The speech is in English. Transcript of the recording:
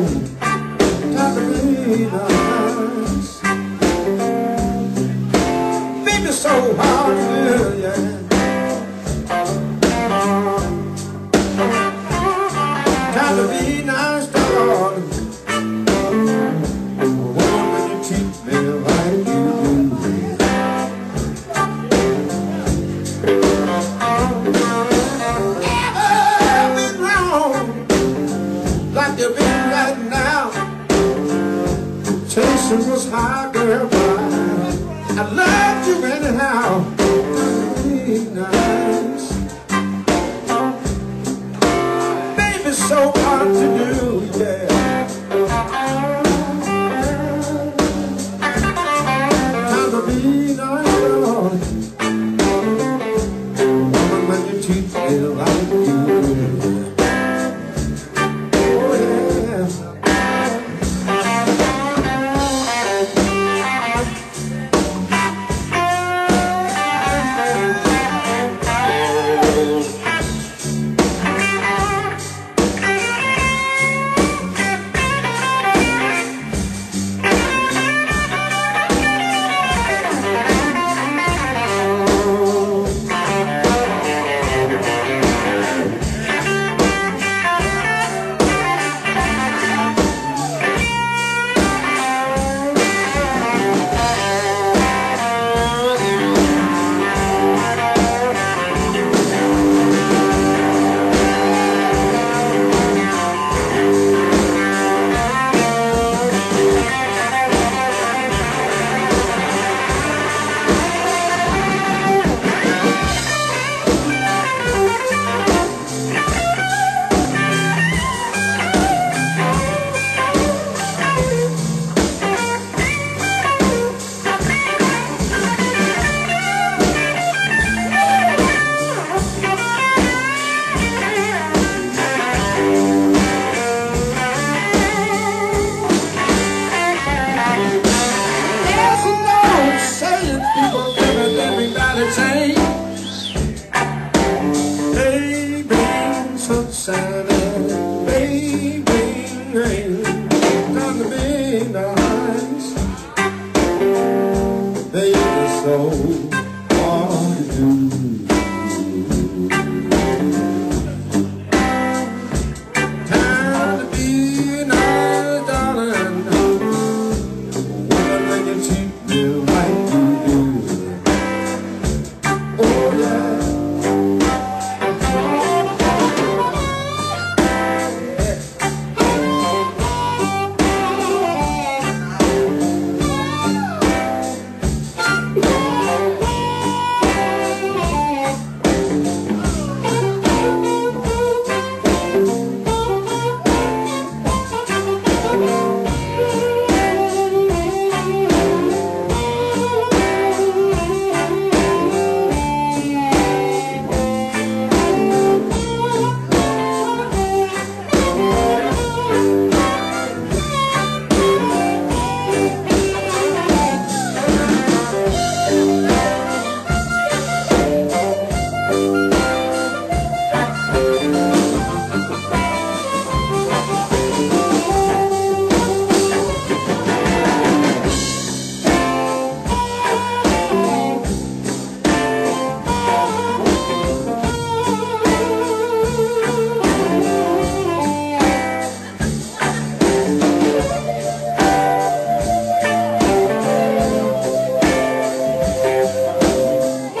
mundo. Smile, girl, why? I loved you anyhow. Be nice. Baby, so hard to do, sunshine baby, rain. Time to be nice. Baby, so